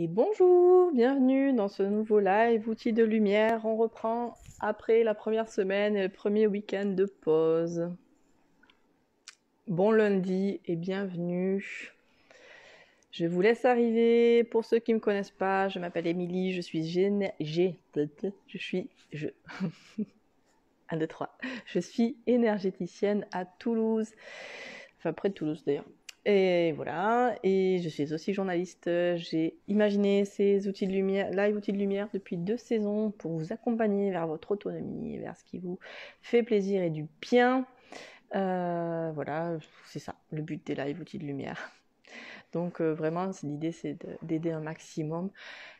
Et bonjour, bienvenue dans ce nouveau live Outils de lumière. On reprend après la première semaine et le premier week-end de pause. Bon lundi et bienvenue. Je vous laisse arriver. Pour ceux qui ne me connaissent pas, je m'appelle Émilie, je suis G, je suis je 1 2 3. Je suis énergéticienne à Toulouse. Enfin près de Toulouse d'ailleurs. Et voilà, et je suis aussi journaliste. J'ai imaginé ces outils de lumière, live outils de lumière depuis deux saisons pour vous accompagner vers votre autonomie, vers ce qui vous fait plaisir et du bien. Euh, voilà, c'est ça, le but des live outils de lumière. Donc euh, vraiment, l'idée c'est d'aider un maximum.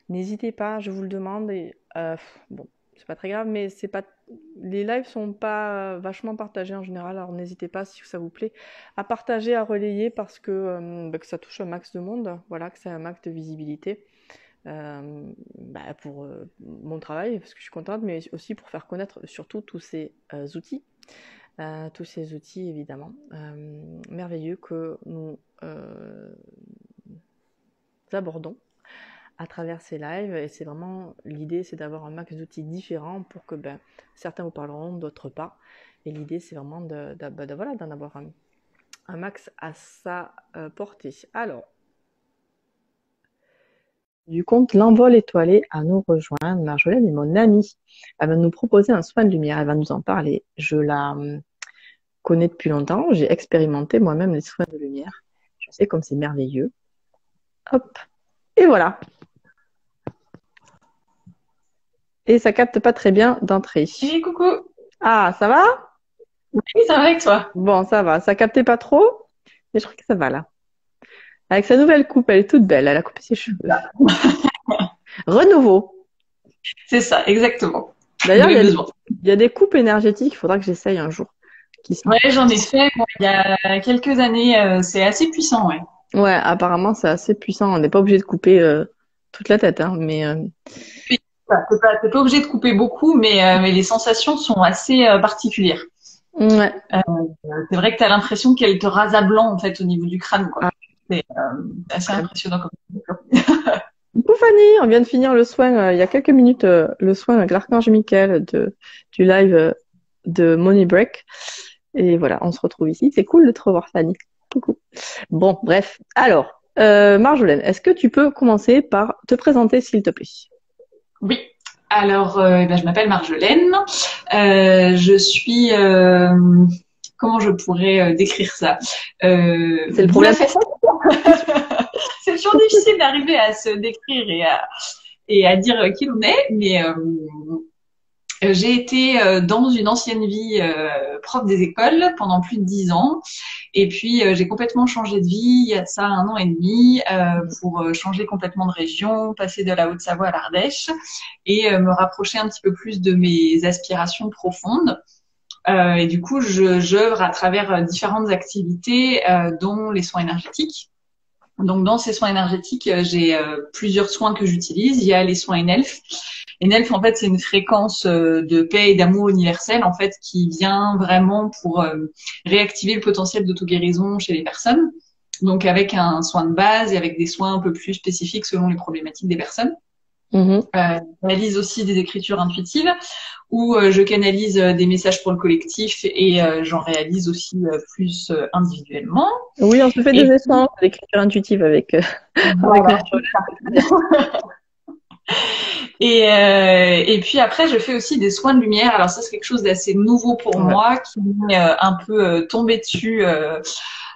N'hésitez pas, je vous le demande. Et, euh, bon, c'est pas très grave, mais c'est pas les lives sont pas vachement partagés en général, alors n'hésitez pas si ça vous plaît à partager, à relayer parce que, euh, bah, ça touche un max de monde, voilà, que c'est un max de visibilité. Euh, bah, pour euh, mon travail, parce que je suis contente, mais aussi pour faire connaître surtout tous ces outils, tous ces outils évidemment merveilleux que nous abordons à travers ces lives. Et c'est vraiment l'idée, c'est d'avoir un max d'outils différents pour que ben, certains vous parleront, d'autres pas. Et l'idée, c'est vraiment de, de, voilà, d'en avoir un, un, max à sa euh, portée. Alors, du compte L'envol étoilé à nous rejoindre. Marjolaine est mon amie. Elle va nous proposer un soin de lumière. Elle va nous en parler. Je la hum, connais depuis longtemps. J'ai expérimenté moi-même les soins de lumière. Je sais comme c'est merveilleux. Hop. Et voilà. Et ça capte pas très bien d'entrée. Oui, coucou. Ah, ça va? Oui, ça va avec toi. Bon, ça va. Ça captait pas trop, mais je crois que ça va là. Avec sa nouvelle coupe, elle est toute belle. Elle a coupé ses cheveux. Renouveau. C'est ça, exactement. D'ailleurs, il, y, a des coupes énergétiques. Il faudra que j'essaye un jour. Ouais, j'en ai fait il y a quelques années. Euh, c'est assez puissant, ouais. Ouais, apparemment, c'est assez puissant. On n'est pas obligé de couper euh, toute la tête, hein, mais. Euh... T'es pas, pas obligé de couper beaucoup, mais, euh, mais les sensations sont assez euh, particulières. Ouais. Euh, c'est vrai que tu as l'impression qu'elle te rase à blanc en fait au niveau du crâne. Quoi. Ah. C'est assez impressionnant comme Coucou Fanny, on vient de finir le soin il y a quelques minutes, le soin avec l'archange Michael de, du live de Money Break. Et voilà, on se retrouve ici. C'est cool de te revoir Fanny. Coucou. Bon, bref. Alors, Marjolaine, est-ce que tu peux commencer par te présenter s'il te plaît? Oui. Alors, euh, eh ben, je m'appelle Marjolaine. Euh, je suis. Euh, comment je pourrais décrire ça? C'est le problème. C'est toujours difficile d'arriver à se décrire et à, et à dire qui l'on est, mais euh, j'ai été euh, dans une ancienne vie euh, prof des écoles pendant plus de dix ans. Et puis, j'ai complètement changé de vie il y a ça un an et demi pour changer complètement de région, passer de la Haute-Savoie à l'Ardèche et me rapprocher un petit peu plus de mes aspirations profondes. et du coup, je j'œuvre à travers différentes activités, dont les soins énergétiques. Donc, dans ces soins énergétiques, j'ai plusieurs soins que j'utilise. Il y a les soins ENELF et NELF, en fait, c'est une fréquence euh, de paix et d'amour universel, en fait, qui vient vraiment pour euh, réactiver le potentiel d'auto-guérison chez les personnes. Donc, avec un soin de base et avec des soins un peu plus spécifiques selon les problématiques des personnes. Mmh. Euh, j'analyse aussi des écritures intuitives où euh, je canalise des messages pour le collectif et j'en réalise aussi plus individuellement. Oui, on se fait des échanges d'écriture intuitive avec, avec Et, euh, et puis après, je fais aussi des soins de lumière. Alors ça, c'est quelque chose d'assez nouveau pour moi, qui m'est euh, un peu euh, tombé dessus euh,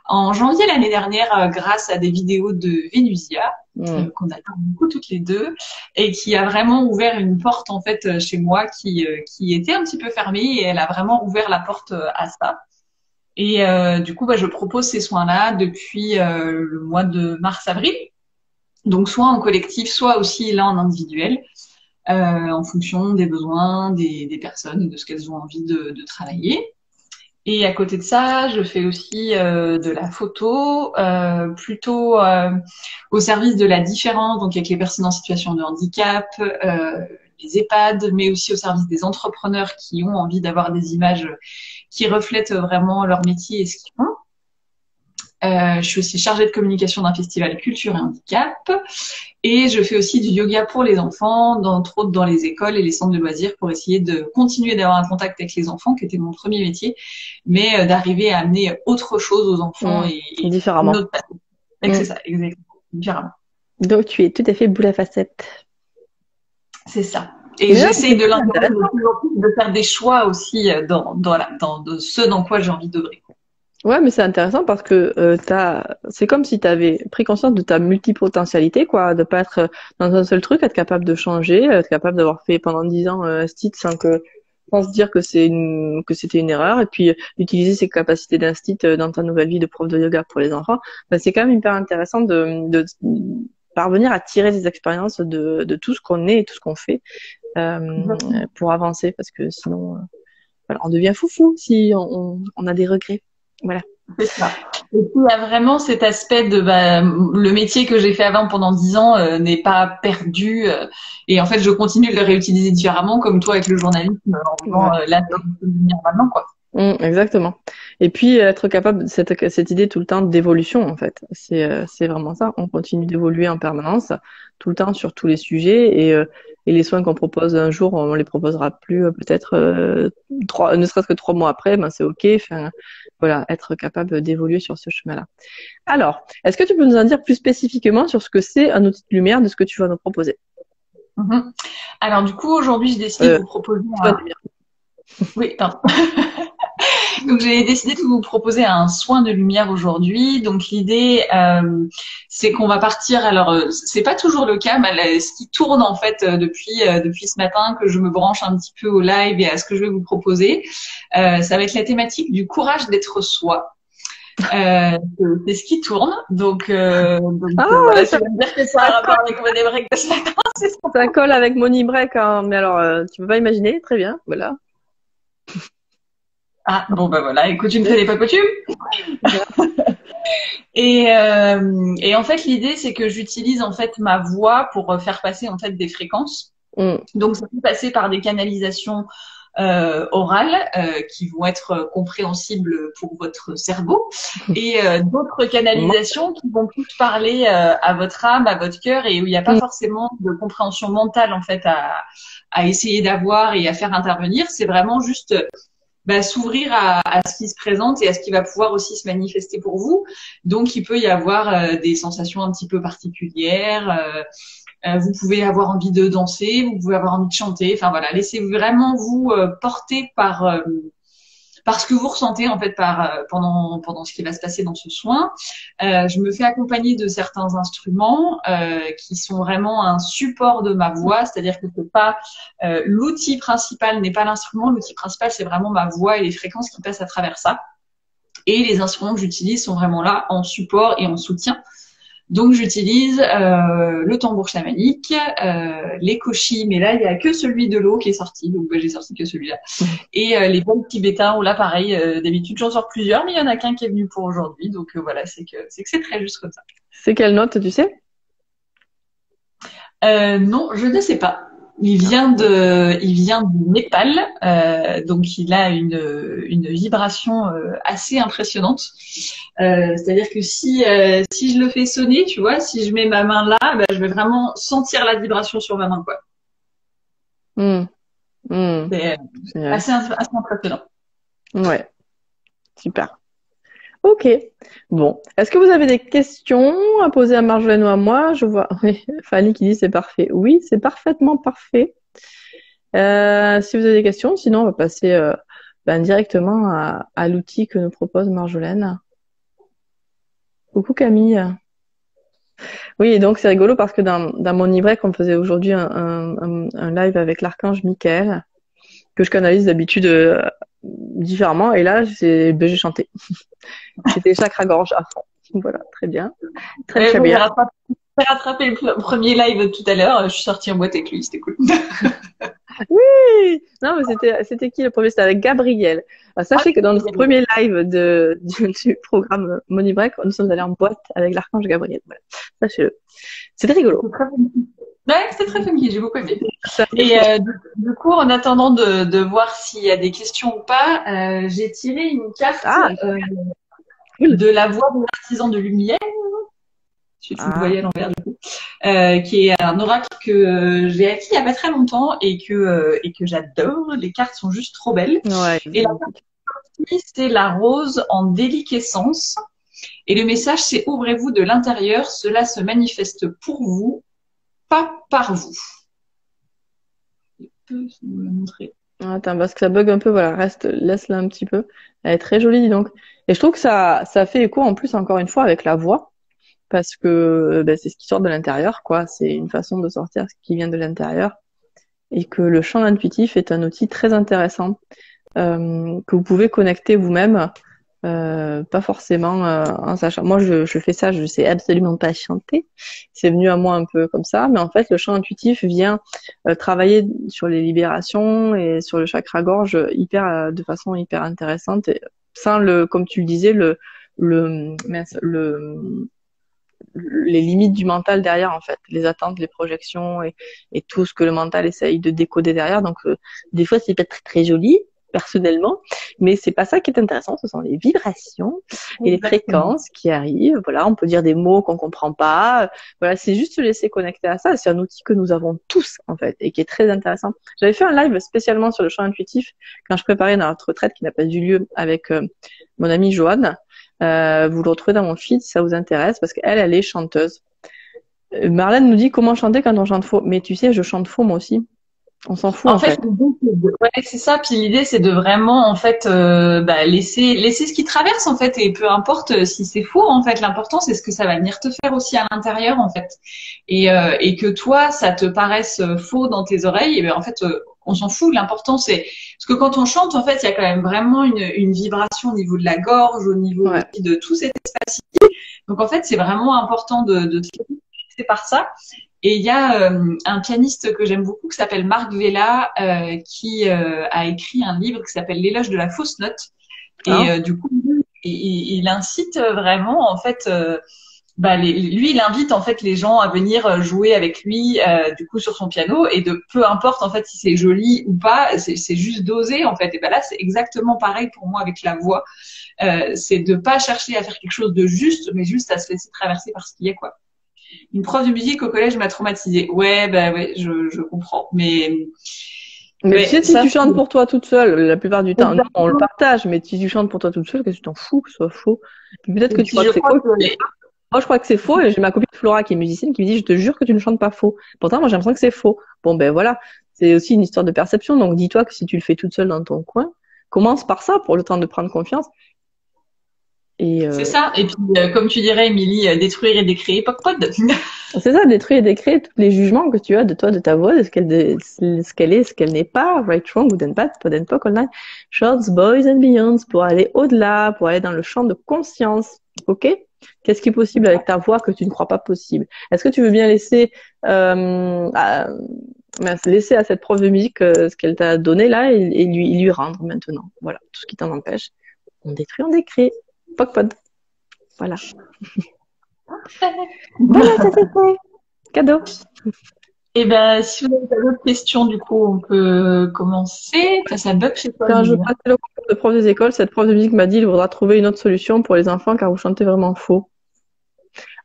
en janvier l'année dernière grâce à des vidéos de Vénusia, qu'on attend beaucoup toutes les deux, et qui a vraiment ouvert une porte en fait chez moi qui, qui était un petit peu fermée, et elle a vraiment ouvert la porte à ça. Et du coup, bah, je propose ces soins-là depuis le mois de mars-avril. Donc soit en collectif, soit aussi là en individuel, euh, en fonction des besoins des, des personnes et de ce qu'elles ont envie de, de, travailler. Et à côté de ça, je fais aussi euh, de la photo, euh, plutôt euh, au service de la différence, donc avec les personnes en situation de handicap, les EHPAD, mais aussi au service des entrepreneurs qui ont envie d'avoir des images qui reflètent vraiment leur métier et ce qu'ils font. Euh, je suis aussi chargée de communication d'un festival culture et handicap. Et je fais aussi du yoga pour les enfants, entre autres dans les écoles et les centres de loisirs, pour essayer de continuer d'avoir un contact avec les enfants, qui était mon premier métier, mais euh, d'arriver à amener autre chose aux enfants Mmh. et, et Différemment. que Mmh. C'est ça, exactement. Différemment. Donc tu es tout à fait boule à facettes. C'est ça. Et là, j'essaie c'est de de faire des choix aussi euh, dans, dans, la, dans de ce dans quoi j'ai envie d'œuvrer. Ouais, mais c'est intéressant parce que euh, t'as, c'est comme si tu avais pris conscience de ta multipotentialité, quoi, de pas être euh, dans un seul truc, être capable de changer, être capable d'avoir fait pendant dix ans euh, un stit sans que sans se dire que c'est une, que c'était une erreur, et puis d'utiliser ses capacités d'instit euh, dans ta nouvelle vie de prof de yoga pour les enfants. Ben, c'est quand même hyper intéressant de, de parvenir à tirer des expériences de, de tout ce qu'on est et tout ce qu'on fait euh, pour avancer, parce que sinon, euh, voilà, on devient foufou si on, on, on a des regrets. Voilà. C'est ça. Et puis il y a vraiment cet aspect de bah, le métier que j'ai fait avant pendant dix ans euh, n'est pas perdu euh, et en fait je continue de le réutiliser différemment comme toi avec le journalisme en disant euh, là maintenant quoi. Mmh, exactement. Et puis être capable cette cette idée tout le temps d'évolution en fait. C'est euh, c'est vraiment ça. On continue d'évoluer en permanence tout le temps sur tous les sujets et euh, et les soins qu'on propose un jour on les proposera plus euh, peut-être euh, trois ne serait-ce que trois mois après ben c'est ok. Enfin voilà être capable d'évoluer sur ce chemin-là. Alors est-ce que tu peux nous en dire plus spécifiquement sur ce que c'est un outil de lumière de ce que tu vas nous proposer? Mhm. Alors du coup aujourd'hui j'ai décidé Euh, de vous proposer un... Oui, pardon. Donc j'ai décidé de vous proposer un soin de lumière aujourd'hui. Donc l'idée, euh, c'est qu'on va partir. Alors euh, c'est pas toujours le cas, mais là, ce qui tourne en fait euh, depuis euh, depuis ce matin que je me branche un petit peu au live et à ce que je vais vous proposer, euh, ça va être la thématique du courage d'être soi. Euh, c'est ce qui tourne. Donc, euh, donc Ah, voilà, ça- veut dire que ça a rapport avec mon break de ce matin. Ça colle avec Money Break, hein. mais alors euh, tu peux pas imaginer. Très bien. Voilà. Ah bon bah voilà, écoute, une fois n'est pas coutume. et, euh, et en fait l'idée c'est que j'utilise en fait ma voix pour faire passer en fait des fréquences. Mmh. Donc ça peut passer par des canalisations euh, orales euh, qui vont être compréhensibles pour votre cerveau et euh, d'autres canalisations qui vont plus parler euh, à votre âme, à votre cœur et où il n'y a pas Mm. forcément de compréhension mentale en fait à, à essayer d'avoir et à faire intervenir. C'est vraiment juste bah, s'ouvrir à, à ce qui se présente et à ce qui va pouvoir aussi se manifester pour vous. Donc il peut y avoir euh, des sensations un petit peu particulières. euh, euh, vous pouvez avoir envie de danser, vous pouvez avoir envie de chanter. Enfin voilà, laissez vraiment vous euh, porter par euh, par ce que vous ressentez en fait par euh, pendant pendant ce qui va se passer dans ce soin. Euh, je me fais accompagner de certains instruments euh, qui sont vraiment un support de ma voix, c'est-à-dire que pas euh, l'outil principal n'est pas l'instrument, l'outil principal c'est vraiment ma voix et les fréquences qui passent à travers ça. Et les instruments que j'utilise sont vraiment là en support et en soutien. Donc j'utilise euh, le tambour chamanique, euh, les koshi, mais là il y a que celui de l'eau qui est sorti, donc bah, j'ai sorti que celui-là. Et euh, les bols tibétains, où là pareil, euh, d'habitude j'en sors plusieurs, mais il y en a qu'un qui est venu pour aujourd'hui, donc voilà, c'est que c'est que c'est très juste comme ça. C'est quelle note, tu sais? Euh, non, je ne sais pas. Il vient de, il vient du Népal, euh, donc il a une, une vibration euh, assez impressionnante. Euh, C'est-à-dire que si, euh, si je le fais sonner, tu vois, si je mets ma main là, bah, je vais vraiment sentir la vibration sur ma main, quoi. Mmh. Mmh. C'est assez, assez impressionnant. Ouais. Super. Ok. Bon. Est-ce que vous avez des questions à poser à Marjolaine ou à moi? Je vois oui, Fanny qui dit c'est parfait. Oui, c'est parfaitement parfait. Euh, si vous avez des questions, sinon on va passer euh, ben, directement à, l'outil que nous propose Marjolaine. Coucou Camille. Oui, et donc c'est rigolo parce que dans, mon e on faisait aujourd'hui un, live avec l'archange Michael que je canalise d'habitude euh, différemment. Et là, j'ai ben, j'ai chanté. C'était chakra gorge à fond. Voilà, très bien. Très Ouais, très bon, J'ai bien. j'ai rattrapé le pr- premier live tout à l'heure. Je suis sortie en boîte avec lui, c'était cool. Oui! Non, mais c'était, c'était qui le premier? C'était avec Gabriel. Alors, sachez que dans notre premier live de, du, du programme Money Break, nous sommes allés en boîte avec l'archange Gabriel. Voilà. Sachez-le. C'était rigolo. Ouais, c'était très funky, j'ai beaucoup aimé. Et euh, du, coup, en attendant de, de voir s'il y a des questions ou pas, euh, j'ai tiré une carte. Ah. euh, de La Voix de l'artisan de lumière. Tu ah. voyais à l'envers du coup, euh, qui est un oracle que j'ai acquis il y a pas très longtemps et que et que j'adore. Les cartes sont juste trop belles. Ouais, et la carte c'est la rose en déliquescence. Et le message c'est ouvrez-vous de l'intérieur, cela se manifeste pour vous, pas par vous. Montrer. Attends, parce que ça bug un peu, voilà, reste, laisse-la un petit peu. Elle est très jolie, donc. Et je trouve que ça, fait écho en plus, encore une fois, avec la voix, parce que ben, c'est ce qui sort de l'intérieur, quoi. C'est une façon de sortir ce qui vient de l'intérieur. Et que le champ intuitif est un outil très intéressant, euh, que vous pouvez connecter vous-même euh, pas forcément euh, en sachant. Moi, je, je, fais ça, je sais absolument pas chanter. C'est venu à moi un peu comme ça, mais en fait, le chant intuitif vient euh, travailler sur les libérations et sur le chakra gorge hyper, de façon hyper intéressante, sans le, comme tu le disais, le, le, le les limites du mental derrière en fait, les attentes, les projections et, tout ce que le mental essaye de décoder derrière. Donc des fois c'est pas très, très joli, personnellement, mais c'est pas ça qui est intéressant, ce sont les vibrations et les fréquences qui arrivent. Voilà, on peut dire des mots qu'on comprend pas. Voilà, c'est juste se laisser connecter à ça. C'est un outil que nous avons tous en fait et qui est très intéressant. J'avais fait un live spécialement sur le champ intuitif quand je préparais notre retraite qui n'a pas eu lieu avec euh, mon amie Joanne. Euh, vous le retrouvez dans mon feed si ça vous intéresse parce qu'elle, elle est chanteuse. Euh, Marlène nous dit comment chanter quand on chante faux. Mais tu sais, je chante faux moi aussi. On s'en fout. En, fait, ouais, c'est ça. Puis l'idée, c'est de vraiment en fait euh, bah, laisser laisser ce qui traverse en fait, et peu importe euh, si c'est faux. En fait, l'important c'est ce que ça va venir te faire aussi à l'intérieur en fait, et euh, et que toi, ça te paraisse faux dans tes oreilles. Et ben en fait, on s'en fout. L'important c'est parce que quand on chante, en fait, il y a quand même vraiment une, une vibration au niveau de la gorge, au niveau de tout cet espace. Donc en fait, c'est vraiment important de, de c'est par ça. Et il y a euh, un pianiste que j'aime beaucoup qui s'appelle Marc Vella euh, qui euh, a écrit un livre qui s'appelle L'éloge de la fausse note. Et ah. du coup, il, il, incite vraiment en fait. Bah, les, lui, il invite en fait les gens à venir jouer avec lui, du coup, sur son piano, et de peu importe en fait si c'est joli ou pas, c'est juste d'oser en fait. Et ben là, c'est exactement pareil pour moi avec la voix. c'est de pas chercher à faire quelque chose de juste, mais juste à se laisser traverser par ce qu'il y a quoi une prof de musique au collège m'a traumatisée. Ouais, bah ouais, je, je comprends. Mais mais, tu sais, si tu chantes pour toi toute seule, la plupart du temps, on le partage, mais si tu chantes pour toi toute seule, qu'est-ce que tu t'en fous que ce soit faux? Peut-être que tu crois que c'est faux. Moi, je crois que c'est faux, et j'ai ma copine Flora qui est musicienne qui me dit, je te jure que tu ne chantes pas faux. Pourtant, moi, j'ai l'impression que c'est faux. Bon, ben voilà, c'est aussi une histoire de perception. Donc, dis-toi que si tu le fais toute seule dans ton coin, commence par ça pour le temps de prendre confiance. Euh, c'est ça. Et puis, euh, comme tu dirais, Émilie, euh, détruire et décréer, pas c'est ça, détruire et décréer tous les jugements que tu as de toi, de ta voix, de ce qu'elle, ce qu'elle est, ce qu'elle n'est pas, right, wrong, good and bad, pas and poc, night, shorts, boys and beyonds, pour aller au-delà, pour aller dans le champ de conscience. Ok? Qu'est-ce qui est possible avec ta voix que tu ne crois pas possible? Est-ce que tu veux bien laisser, euh, à, laisser à cette prof de musique ce qu'elle t'a donné là et, lui, lui rendre maintenant? Voilà, tout ce qui t'en empêche. On détruit, on décrit. PocPod. Voilà. voilà, ça c'est fait. Cadeau. Eh ben, si vous avez d'autres questions, du coup, on peut commencer. Ça, bug chez toi. Quand je passais le cours de prof des écoles, cette prof de musique m'a dit il faudra trouver une autre solution pour les enfants car vous chantez vraiment faux.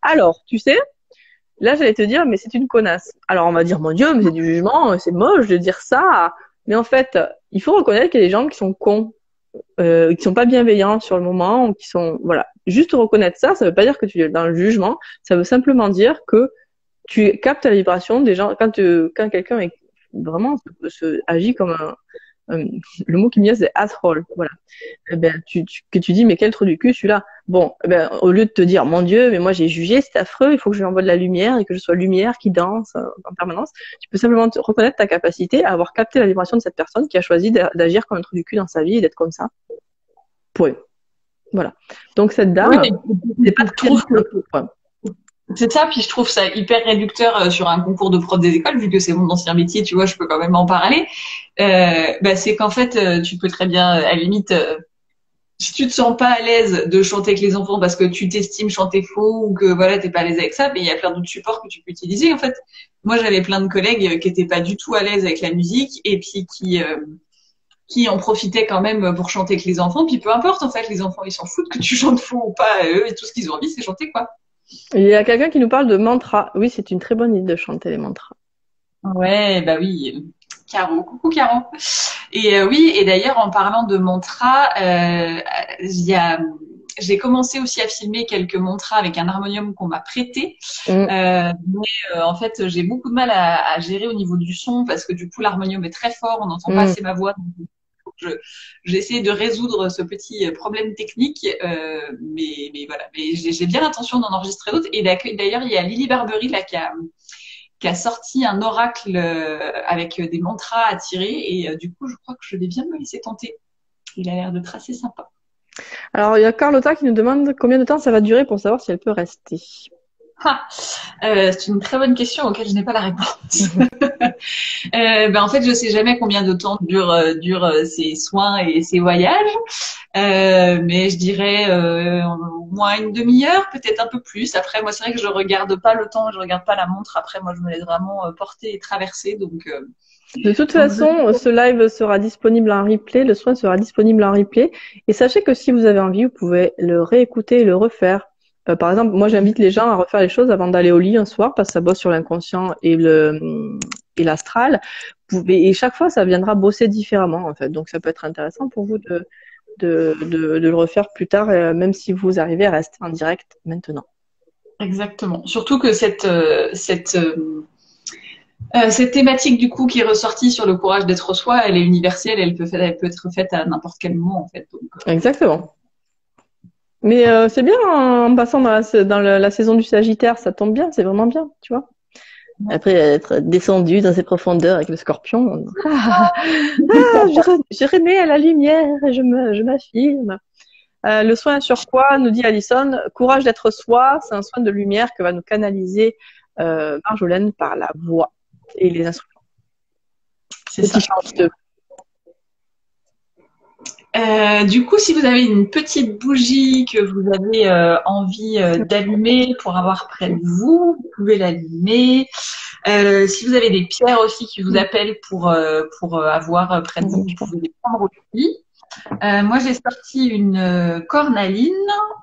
Alors, tu sais, là j'allais te dire, mais c'est une connasse. Alors on va dire, mon Dieu, mais c'est du jugement, c'est moche de dire ça. Mais en fait, il faut reconnaître qu'il y a des gens qui sont cons euh, qui sont pas bienveillants sur le moment, ou qui sont voilà. Juste reconnaître ça, ça veut pas dire que tu es dans le jugement. Ça veut simplement dire que tu captes la vibration des gens quand tu, quand quelqu'un est vraiment se, agit comme un, le mot qui me vient c'est asshole. Voilà. Eh ben tu, que tu dis mais quel trou du cul celui-là. Bon eh ben au lieu de te dire mon dieu mais moi j'ai jugé c'est affreux il faut que je lui envoie de la lumière et que je sois lumière qui danse euh, en permanence tu peux simplement te reconnaître ta capacité à avoir capté la vibration de cette personne qui a choisi d'agir comme un trou du cul dans sa vie et d'être comme ça. Pour voilà. Donc cette dame c'est pas trop c'est ça, puis je trouve ça hyper réducteur euh, sur un concours de prof des écoles, vu que c'est mon ancien métier, tu vois, je peux quand même en parler. Euh, bah, c'est qu'en fait, euh, tu peux très bien, à la limite, si tu te sens pas à l'aise de chanter avec les enfants parce que tu t'estimes chanter faux ou que voilà, t'es pas à l'aise avec ça, mais il y a plein d'autres supports que tu peux utiliser. En fait, moi, j'avais plein de collègues qui étaient pas du tout à l'aise avec la musique et puis qui qui en profitaient quand même pour chanter avec les enfants. Puis peu importe, en fait, les enfants, ils s'en foutent que tu chantes faux ou pas. Eux, et tout ce qu'ils ont envie, c'est chanter, quoi. Il y a quelqu'un qui nous parle de mantra. Oui, c'est une très bonne idée de chanter les mantras. Ouais, bah oui. Caro, coucou Caro. Et euh, oui, et d'ailleurs en parlant de mantra, euh, j'ai commencé aussi à filmer quelques mantras avec un harmonium qu'on m'a prêté. Mm. Euh, mais en fait, j'ai beaucoup de mal à, à, gérer au niveau du son parce que du coup, l'harmonium est très fort, on n'entend pas mm. assez ma voix. J'essaie de résoudre ce petit problème technique, euh, mais, mais voilà. Mais j'ai bien l'intention d'en enregistrer d'autres. Et d'ailleurs, il y a Lily Barbery là qui a qui a sorti un oracle euh, avec des mantras à tirer. Et euh, du coup, je crois que je vais bien me laisser tenter. Il a l'air de assez sympa. Alors, il y a Carlotta qui nous demande combien de temps ça va durer pour savoir si elle peut rester. Euh, c'est une très bonne question auquel je n'ai pas la réponse. euh, ben en fait, je sais jamais combien de temps durent euh, durent ces soins et ces voyages, euh, mais je dirais euh, au moins une demi-heure, peut-être un peu plus. Après, moi, c'est vrai que je regarde pas le temps, je regarde pas la montre. Après, moi, je me laisse vraiment porter et traverser, donc. De toute façon, ce live sera disponible en replay, le soin sera disponible en replay. Et sachez que si vous avez envie, vous pouvez le réécouter et le refaire. Euh, par exemple, moi j'invite les gens à refaire les choses avant d'aller au lit un soir parce que ça bosse sur l'inconscient et le et l'astral. Et chaque fois, ça viendra bosser différemment en fait. Donc ça peut être intéressant pour vous de de, de, de le refaire plus tard, euh, même si vous arrivez à rester en direct maintenant. Exactement. Surtout que cette euh, cette cette thématique du coup qui est ressortie sur le courage d'être soi, elle est universelle, elle peut, elle peut être faite à n'importe quel moment en fait. Donc, Exactement. Mais euh, c'est bien en passant dans, la, dans la, saison du Sagittaire, ça tombe bien, c'est vraiment bien, tu vois. Après être descendu dans ses profondeurs avec le scorpion, ah, ah, je, à la lumière, je me, je m'affirme. Euh, le soin sur quoi, nous dit Alison, courage d'être soi, c'est un soin de lumière que va nous canaliser euh, Marjolaine par la voix et les instruments. C'est ça. Euh, du coup, si vous avez une petite bougie que vous avez euh, envie euh, d'allumer pour avoir près de vous, vous pouvez l'allumer. si vous avez des pierres aussi qui vous appellent pour pour avoir près de vous, vous pouvez les prendre aussi. moi, j'ai sorti une cornaline.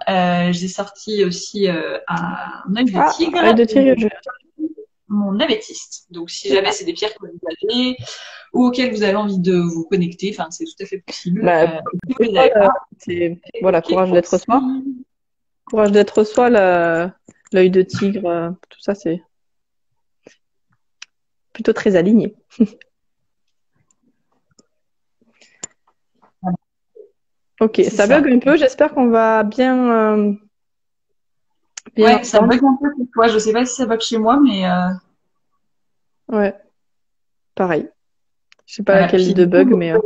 j'ai sorti aussi un œil de ah, tigre. Ah, de tigre mon améthyste. Donc, si jamais c'est des pierres que vous avez ou auxquelles vous avez envie de vous connecter, enfin, c'est tout à fait possible. Bah, euh, c'est voilà, courage d'être soi. Courage d'être soi, l'œil de tigre, euh, tout ça, c'est plutôt très aligné. ok, ça, bug un peu. J'espère qu'on va bien. Euh, bien ouais, ça bug un peu chez toi. Je sais pas si ça bug chez moi, mais. Ouais, pareil. Je sais pas voilà, quel de bug, mais. Euh...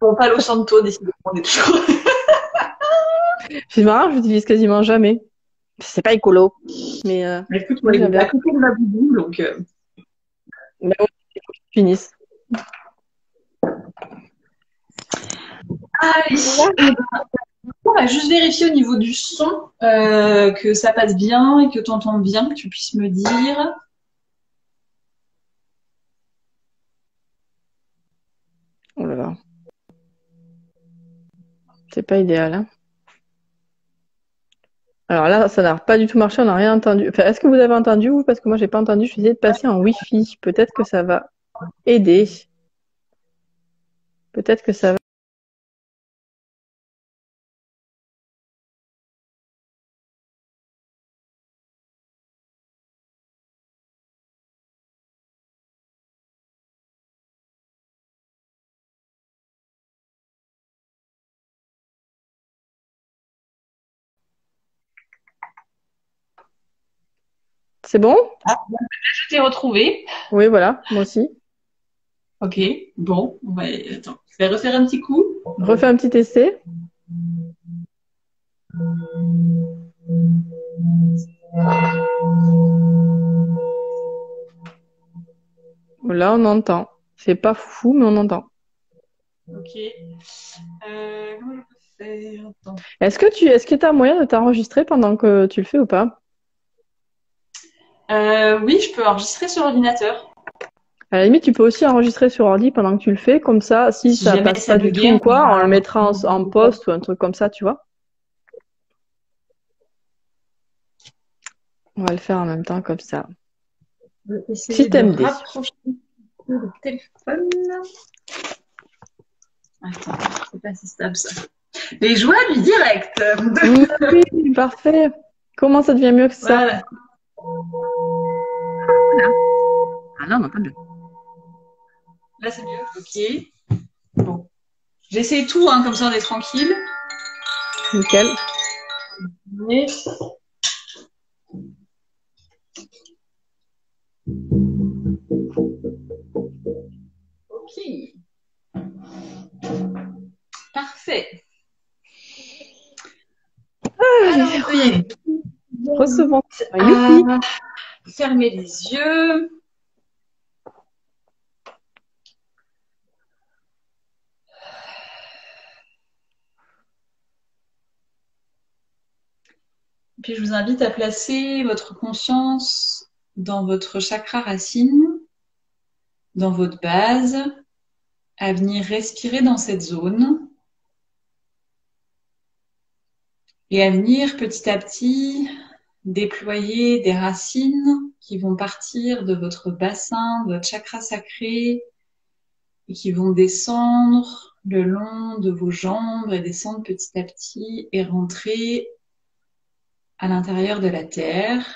Bon, Palo Santo, décidément, on est toujours. c'est marrant, je l'utilise quasiment jamais. C'est pas écolo. Mais, euh... mais écoute, moi, j'avais à côté de ma boubou, donc. Euh... Mais ouais, il faut que je finisse. Allez, on va juste vérifier au niveau du son euh, que ça passe bien et que tu entends bien, que tu puisses me dire. C'est pas idéal. Hein Alors là, ça n'a pas du tout marché, on n'a rien entendu. Enfin, Est-ce que vous avez entendu, vous? Parce que moi, j'ai pas entendu. Je vais essayer de passer en Wi-Fi. Peut-être que ça va aider. Peut-être que ça va. C'est bon? Ah, Je t'ai retrouvé. Oui, voilà, moi aussi. Ok, bon, on va... Attends, je vais refaire un petit coup. Refais un petit essai. Là, on entend. C'est pas fou, mais on entend. Ok. Euh, comment je peux faire? Est-ce que tu est-ce que as moyen de t'enregistrer pendant que tu le fais ou pas? Euh, oui, je peux enregistrer sur l'ordinateur. À la limite, tu peux aussi enregistrer sur ordi pendant que tu le fais, comme ça, si, Si ça passe ça pas du tout ou quoi, on le mettra en, en post ou un truc comme ça, tu vois. On va le faire en même temps comme ça. Système de D. rapprocher le téléphone. Attends, c'est pas si stable ça. Les joies du direct. Oui, parfait. Comment ça devient mieux que ça? Voilà. Ah là, on entend bien. Là, c'est mieux. Ok. Bon. J'essaie tout, hein, comme ça on est tranquille. Nickel. Ok. Parfait. Alors, on peut y aller. Recevons. Ah, fermez les yeux. Puis je vous invite à placer votre conscience dans votre chakra racine, dans votre base, à venir respirer dans cette zone et à venir petit à petit déployer des racines qui vont partir de votre bassin, de votre chakra sacré et qui vont descendre le long de vos jambes et descendre petit à petit et rentrer à l'intérieur de la terre.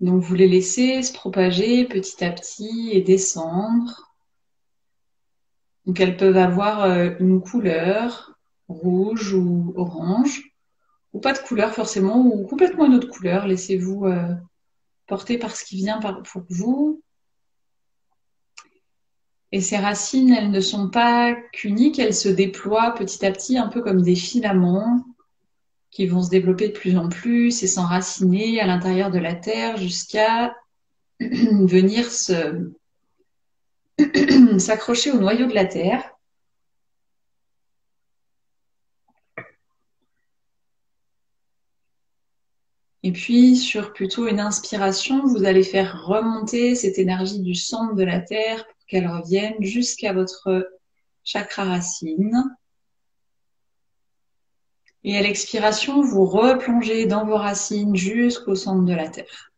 Donc vous les laissez se propager petit à petit et descendre. Donc elles peuvent avoir euh, une couleur rouge ou orange, ou pas de couleur forcément, ou complètement une autre couleur. Laissez-vous euh, porter par ce qui vient pour vous. Et ces racines, elles ne sont pas qu'uniques, elles se déploient petit à petit, un peu comme des filaments qui vont se développer de plus en plus et s'enraciner à l'intérieur de la terre jusqu'à venir s'accrocher au noyau de la terre. Et puis, sur plutôt une inspiration, vous allez faire remonter cette énergie du centre de la terre pour qu'elle revienne jusqu'à votre chakra racine. Et à l'expiration, vous replongez dans vos racines jusqu'au centre de la terre.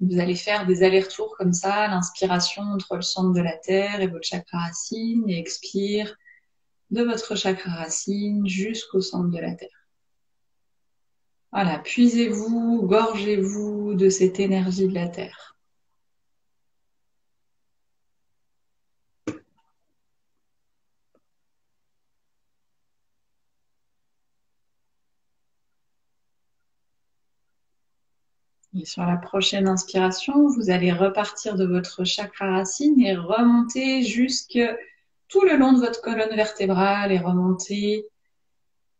Vous allez faire des allers-retours comme ça, l'inspiration entre le centre de la terre et votre chakra racine, et expire de votre chakra racine jusqu'au centre de la terre. Voilà, puisez-vous, gorgez-vous de cette énergie de la terre. Et sur la prochaine inspiration, vous allez repartir de votre chakra racine et remonter jusque tout le long de votre colonne vertébrale et remonter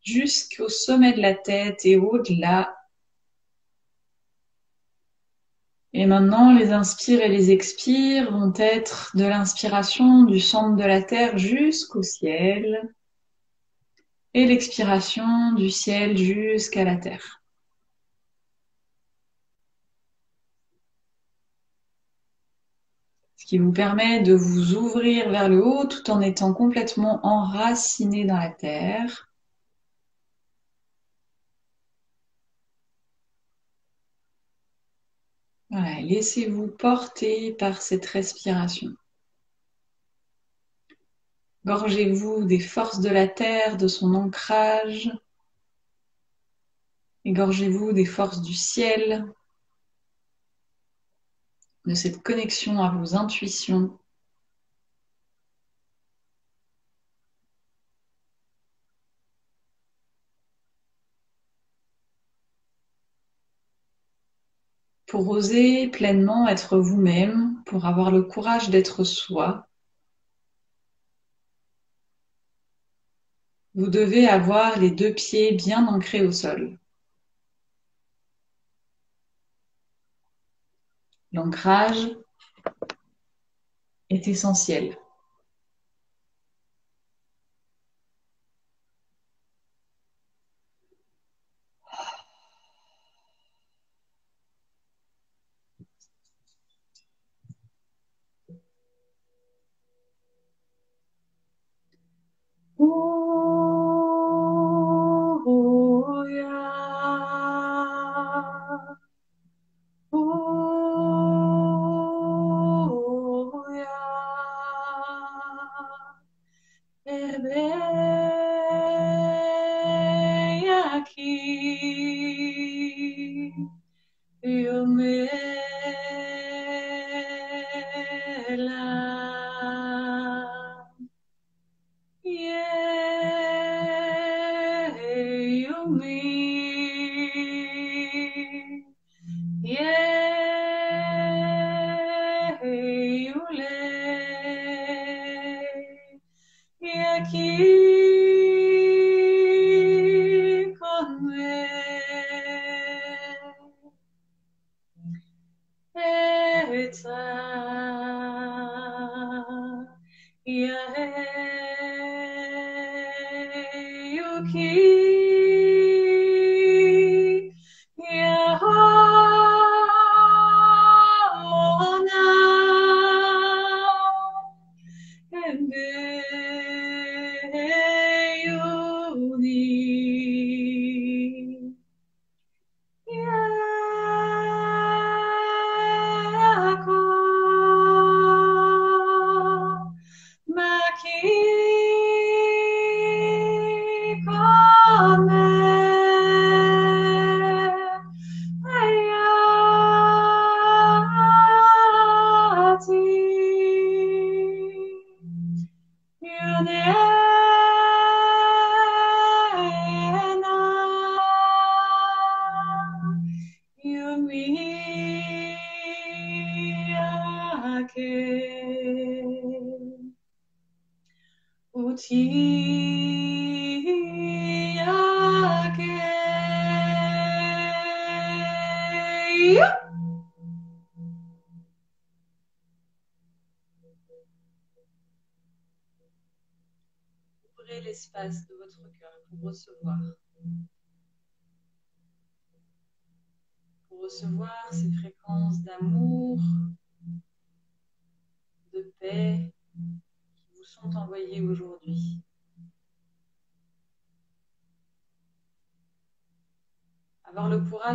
jusqu'au sommet de la tête et au-delà. Et maintenant, les inspires et les expires vont être de l'inspiration du centre de la terre jusqu'au ciel et l'expiration du ciel jusqu'à la terre. Qui vous permet de vous ouvrir vers le haut tout en étant complètement enraciné dans la terre. Laissez-vous porter par cette respiration. Gorgez-vous des forces de la terre, de son ancrage. Égorgez-vous des forces du ciel, de cette connexion à vos intuitions. Pour oser pleinement être vous-même, pour avoir le courage d'être soi, vous devez avoir les deux pieds bien ancrés au sol. L'ancrage est essentiel.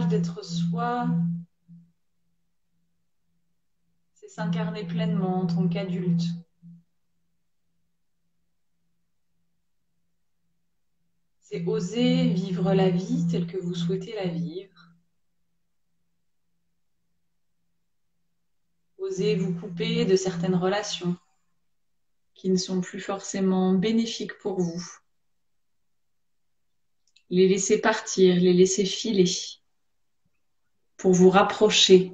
D'être soi, c'est s'incarner pleinement en tant qu'adulte. C'est oser vivre la vie telle que vous souhaitez la vivre. Oser vous couper de certaines relations qui ne sont plus forcément bénéfiques pour vous les laisser partir, les laisser filer pour vous rapprocher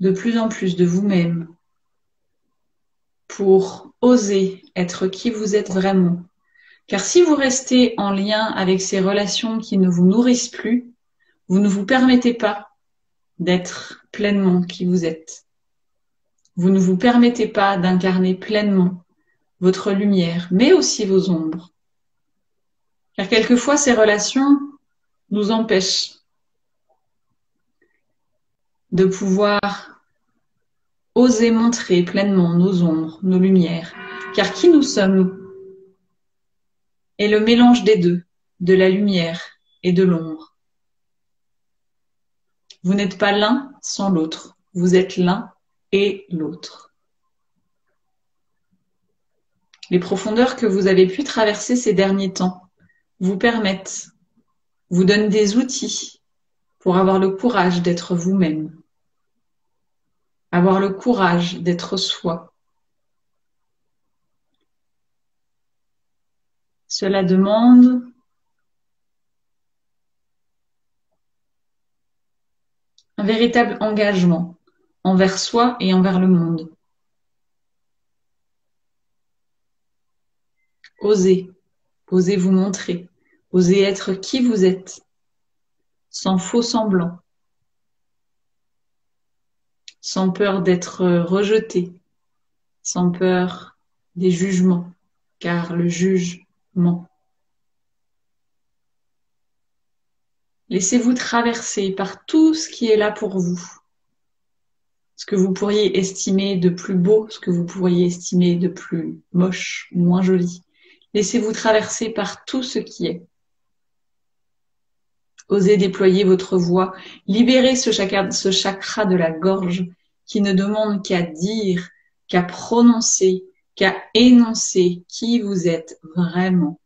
de plus en plus de vous-même, pour oser être qui vous êtes vraiment. Car si vous restez en lien avec ces relations qui ne vous nourrissent plus, vous ne vous permettez pas d'être pleinement qui vous êtes. Vous ne vous permettez pas d'incarner pleinement votre lumière, mais aussi vos ombres. Car quelquefois, ces relations nous empêchent de pouvoir oser montrer pleinement nos ombres, nos lumières. Car qui nous sommes est le mélange des deux, de la lumière et de l'ombre. Vous n'êtes pas l'un sans l'autre, vous êtes l'un et l'autre. Les profondeurs que vous avez pu traverser ces derniers temps vous permettent, vous donnent des outils pour avoir le courage d'être vous-même, avoir le courage d'être soi. Cela demande un véritable engagement envers soi et envers le monde. Osez, osez vous montrer, Osez être qui vous êtes, sans faux semblant, sans peur d'être rejeté, sans peur des jugements, car le jugement. Laissez-vous traverser par tout ce qui est là pour vous. Ce que vous pourriez estimer de plus beau, ce que vous pourriez estimer de plus moche, moins joli. Laissez-vous traverser par tout ce qui est. Osez déployer votre voix, libérez ce chakra, de la gorge qui ne demande qu'à dire, qu'à prononcer, qu'à énoncer qui vous êtes vraiment.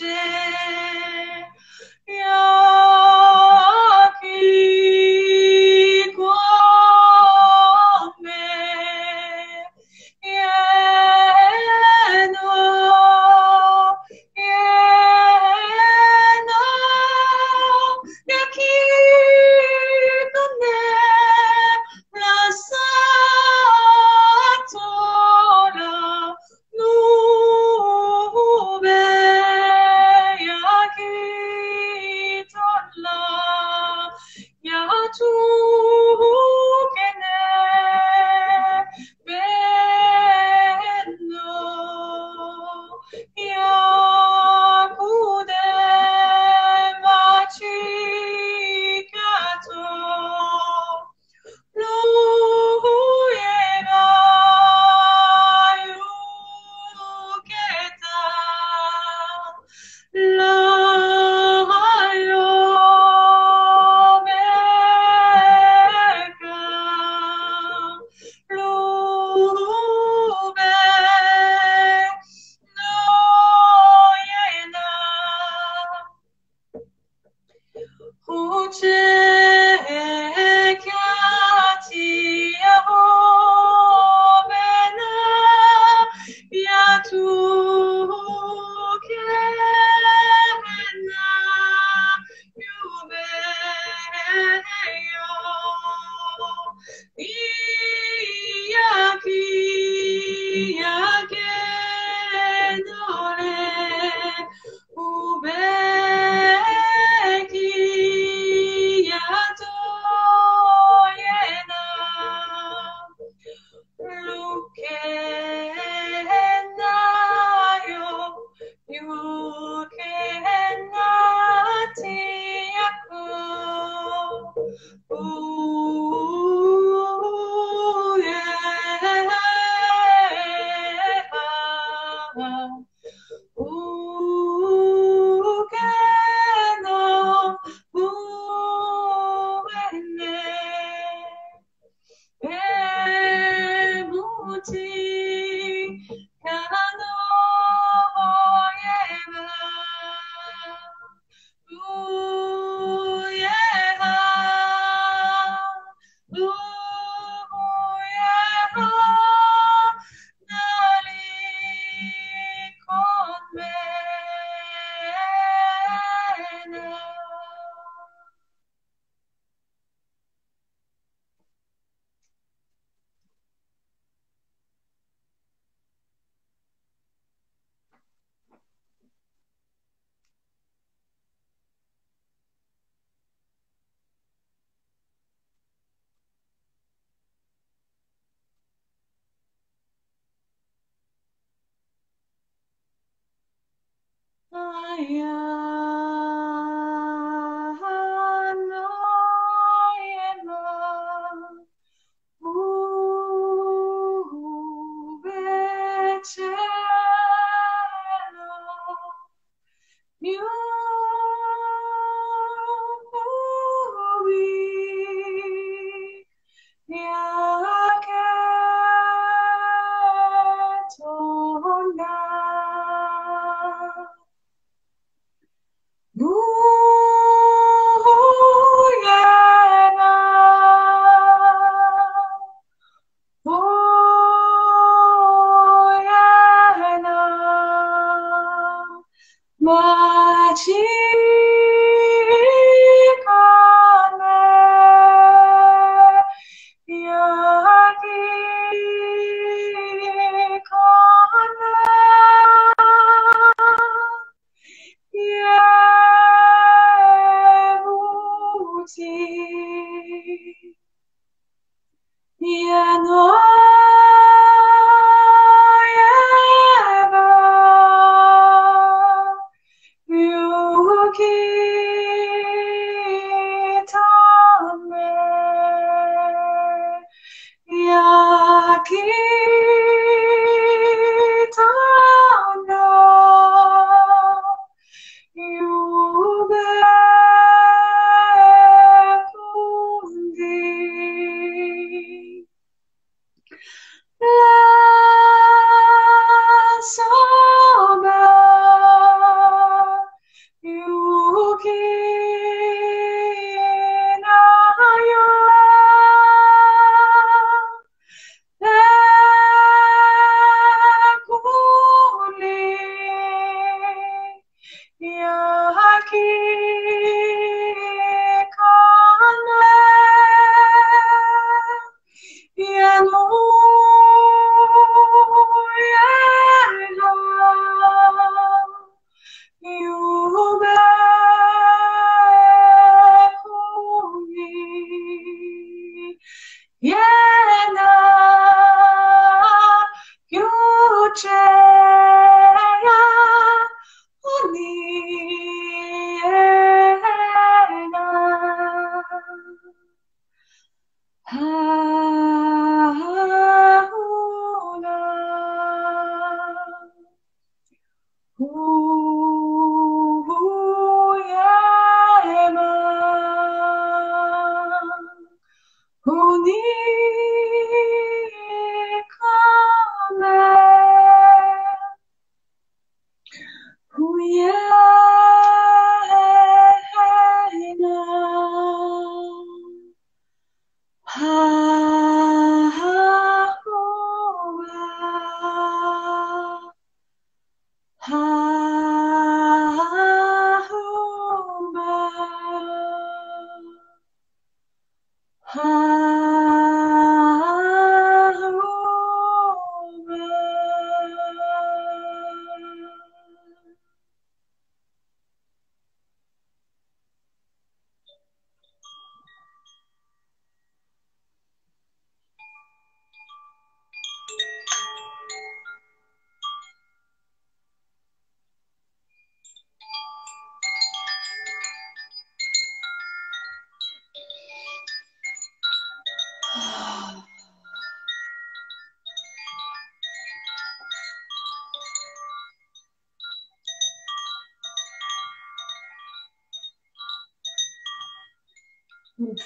reflection.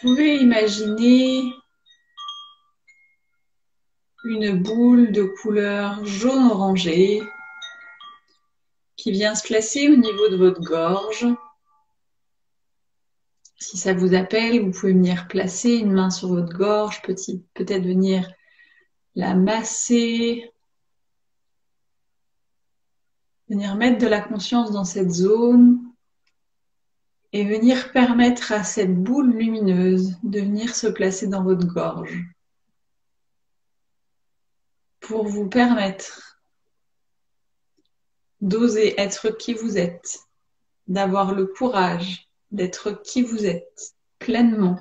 Pouvez imaginer une boule de couleur jaune orangé qui vient se placer au niveau de votre gorge. Si ça vous appelle, vous pouvez venir placer une main sur votre gorge, peut-être venir la masser, venir mettre de la conscience dans cette zone et venir permettre à cette boule lumineuse de venir se placer dans votre gorge pour vous permettre d'oser être qui vous êtes, d'avoir le courage d'être qui vous êtes pleinement,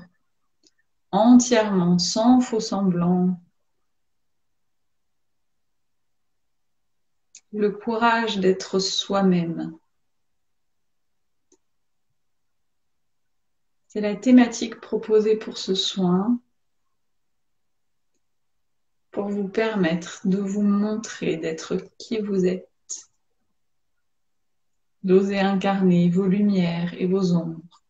entièrement, sans faux semblant. Le courage d'être soi-même. C'est la thématique proposée pour ce soin pour vous permettre de vous montrer, d'être qui vous êtes, d'oser incarner vos lumières et vos ombres.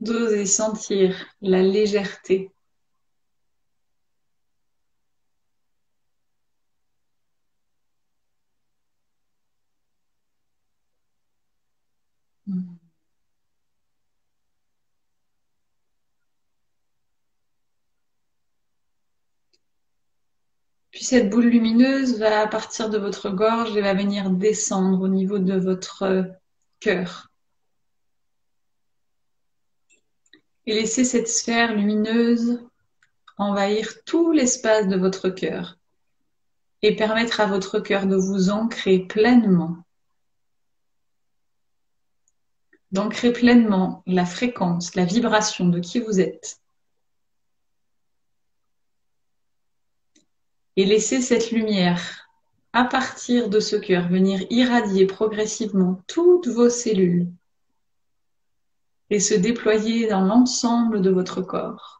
D'oser sentir la légèreté cette boule lumineuse va partir de votre gorge et va venir descendre au niveau de votre cœur. Et laisser cette sphère lumineuse envahir tout l'espace de votre cœur et permettre à votre cœur de vous ancrer pleinement d'ancrer pleinement la fréquence, la vibration de qui vous êtes. Et laisser cette lumière à partir de ce cœur venir irradier progressivement toutes vos cellules et se déployer dans l'ensemble de votre corps.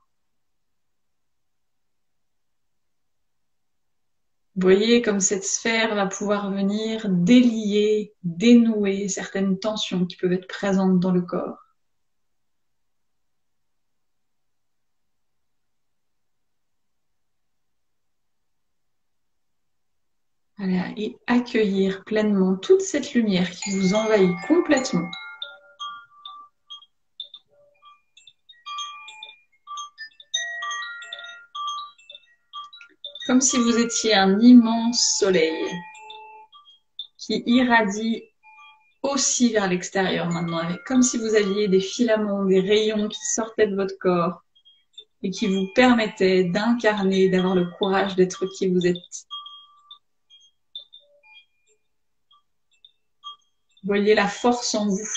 voyez comme cette sphère va pouvoir venir délier, dénouer certaines tensions qui peuvent être présentes dans le corps. Et accueillir pleinement toute cette lumière qui vous envahit complètement. comme si vous étiez un immense soleil qui irradie aussi vers l'extérieur maintenant, comme si vous aviez des filaments, des rayons qui sortaient de votre corps et qui vous permettaient d'incarner, d'avoir le courage d'être qui vous êtes. Voyez la force en vous.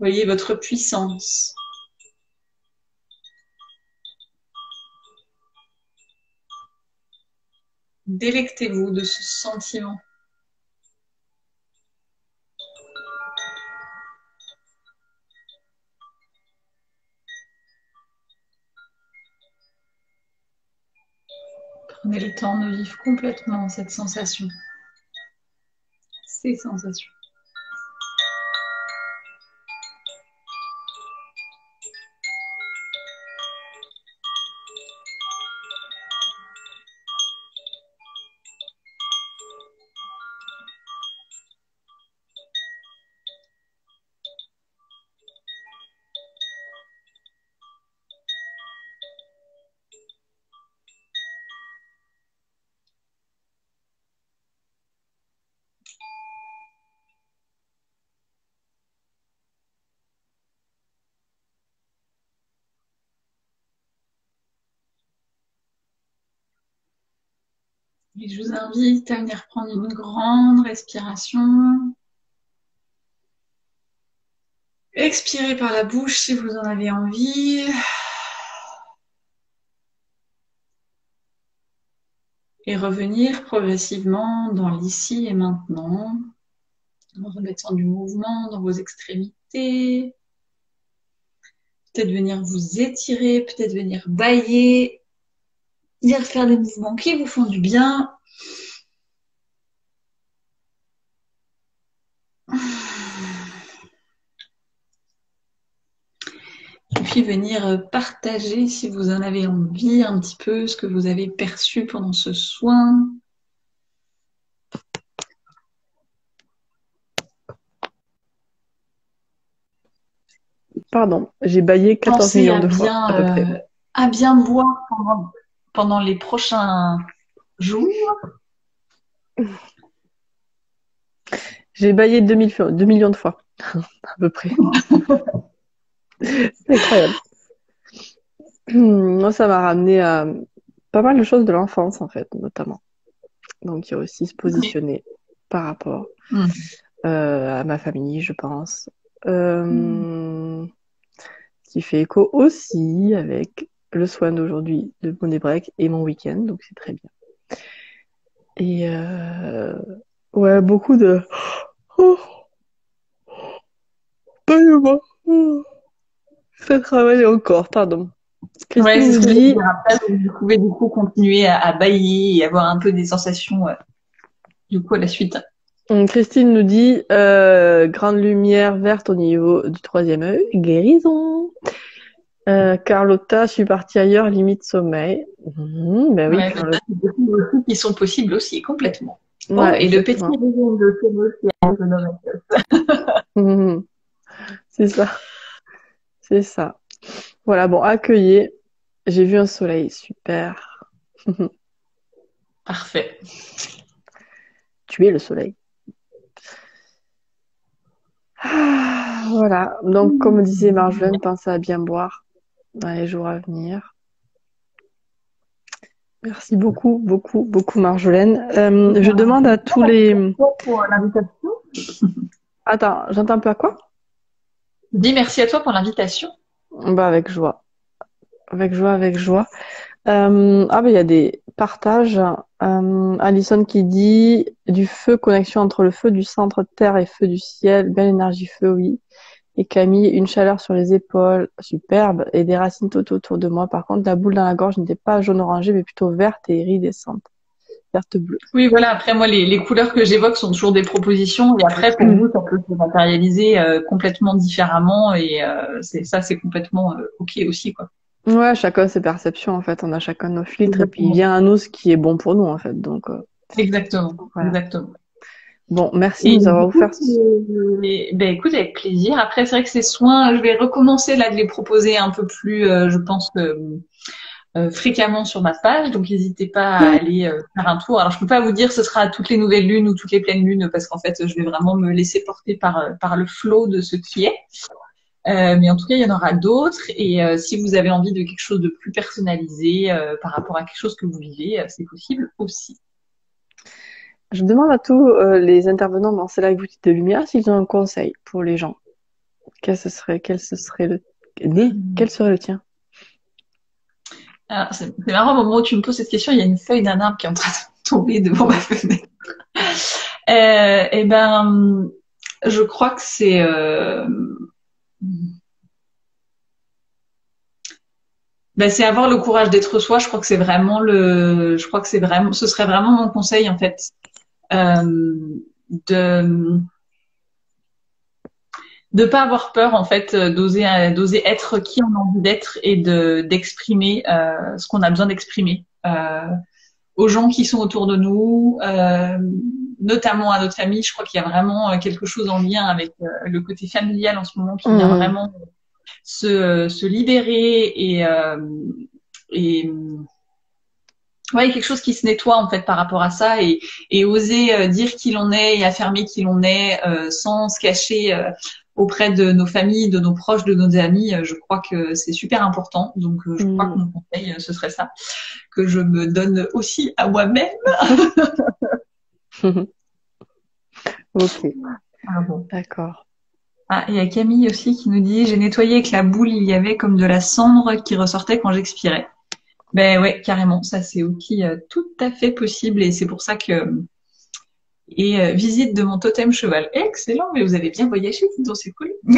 Voyez votre puissance. Délectez-vous de ce sentiment. Prenez le temps de vivre complètement cette sensation, ces sensations. Je vous invite à venir prendre une grande respiration. Expirez par la bouche si vous en avez envie. Et revenir progressivement dans l'ici et maintenant, en remettant du mouvement dans vos extrémités. Peut-être venir vous étirer, peut-être venir bailler, venir faire des mouvements qui vous font du bien. Et puis venir partager, si vous en avez envie, un petit peu ce que vous avez perçu pendant ce soin. Pardon, j'ai baillé 14 millions de fois à peu près. Euh, à bien boire pendant, pendant les prochains jours. J'ai baillé 2000, 2 millions de fois, à peu près. C'est incroyable. Moi, ça m'a ramené à pas mal de choses de l'enfance, en fait, notamment. Donc, il y a aussi se positionner par rapport Mm. euh, à ma famille, je pense. Euh, Mm. Qui fait écho aussi avec le soin d'aujourd'hui de mon break et mon week-end, donc c'est très bien. Et euh, ouais, beaucoup de... Oh, moi. Ça travaille encore, pardon. Christine Ouais, c'est ce que dit, vous pouvez du coup continuer à, à bailler et avoir un peu des sensations euh, du coup à la suite. Hum, Christine nous dit euh, grande lumière verte au niveau du troisième œil, guérison. Euh, Carlotta, je suis partie ailleurs, limite sommeil. Hum, ben oui, Ouais, Carlotta. qui sont possibles aussi, complètement. Et le petit de. Hum, C'est ça, c'est ça. Voilà, bon, accueillir. J'ai vu un soleil, super. Parfait. Tu es le soleil. Ah, voilà, donc comme disait Marjolaine, pensez à bien boire dans les jours à venir. Merci beaucoup, beaucoup, beaucoup Marjolaine. Euh, je demande à tous les... Pour l'invitation. Attends, j'entends pas quoi? Je dis merci à toi pour l'invitation. Bah avec joie. Avec joie, avec joie. Euh, ah bah il y a des partages. Euh, Alison qui dit du feu, connexion entre le feu du centre terre et feu du ciel, belle énergie feu, oui. Et Camille, une chaleur sur les épaules, superbe, et des racines tout autour de moi. Par contre, la boule dans la gorge n'était pas jaune orangée, mais plutôt verte et iridescente. Verte bleue. Oui, voilà. Après, moi, les, les couleurs que j'évoque sont toujours des propositions. Et après, pour Mm. vous, ça peut se matérialiser euh, complètement différemment. Et euh, c'est ça, c'est complètement euh, OK aussi, quoi. Ouais, chacun ses perceptions, en fait. On a chacun nos filtres, et puis il vient à nous ce qui est bon pour nous, en fait. Donc, euh, Exactement. Voilà. Exactement. Bon, merci Et de nous avoir offert ce... euh, ben écoute, avec plaisir. Après, c'est vrai que ces soins, je vais recommencer là de les proposer un peu plus, euh, je pense, euh, euh, fréquemment sur ma page. Donc, n'hésitez pas à aller faire un tour. Alors, je peux pas vous dire ce sera toutes les nouvelles lunes ou toutes les pleines lunes parce qu'en fait, je vais vraiment me laisser porter par par le flot de ce qui est. Euh, mais en tout cas, il y en aura d'autres. Et euh, si vous avez envie de quelque chose de plus personnalisé euh, par rapport à quelque chose que vous vivez, c'est possible aussi. Je demande à tous euh, les intervenants dans ces live boutiques de lumière s'ils ont un conseil pour les gens. Quel ce serait, quel ce serait le, quel serait le tien? C'est c'est marrant, au moment où tu me poses cette question, il y a une feuille d'un arbre qui est en train de tomber devant ma fenêtre. Euh, eh ben, je crois que c'est euh, ben, c'est avoir le courage d'être soi. Je crois que c'est vraiment le, je crois que c'est vraiment, ce serait vraiment mon conseil en fait, de de pas avoir peur en fait, euh, d'oser euh, d'oser être qui on a envie d'être et de d'exprimer euh, ce qu'on a besoin d'exprimer euh, aux gens qui sont autour de nous, euh, notamment à notre famille. Je crois qu'il y a vraiment euh, quelque chose en lien avec euh, le côté familial en ce moment qui vient Mhm. vraiment se se libérer et euh, et ouais quelque chose qui se nettoie en fait par rapport à ça et et oser euh, dire qui l'on est et affirmer qui l'on est euh, sans se cacher euh, auprès de nos familles, de nos proches, de nos amis, euh, je crois que c'est super important. Donc, euh, je crois Mm. que mon conseil, ce serait ça, que je me donne aussi à moi-même. Ok, Ah bon. d'accord. Ah, il y a Camille aussi qui nous dit, j'ai nettoyé avec la boule, il y avait comme de la cendre qui ressortait quand j'expirais. Ben ouais, carrément. Ça, c'est aussi euh, tout à fait possible et c'est pour ça que et euh, visite de mon totem cheval. Excellent, mais vous avez bien voyagé, donc c'est cool.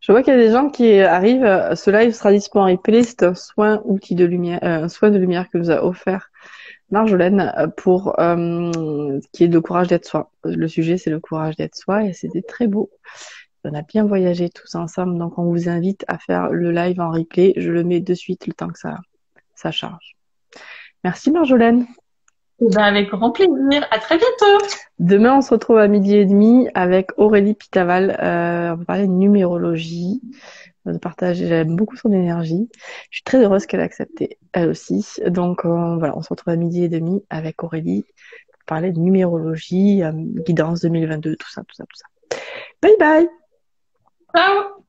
Je vois qu'il y a des gens qui arrivent. Euh, ce live sera disponible en replay. C'est un soin outil de lumière, un soin de lumière que nous a offert Marjolaine pour qui est le courage d'être soi. Le sujet, c'est le courage d'être soi et c'était très beau. On a bien voyagé tous ensemble, donc on vous invite à faire le live en replay. Je le mets de suite le temps que ça, charge. Merci Marjolaine. Eh ben, avec grand plaisir. À très bientôt. Demain, on se retrouve à midi et demi avec Aurélie Pitaval. Euh, on va parler de numérologie, de partager. J'aime beaucoup son énergie. Je suis très heureuse qu'elle ait accepté, elle aussi. Donc euh, voilà, on se retrouve à midi et demi avec Aurélie pour parler de numérologie, euh, guidance 2022, tout ça, tout ça, tout ça. Bye bye. Ciao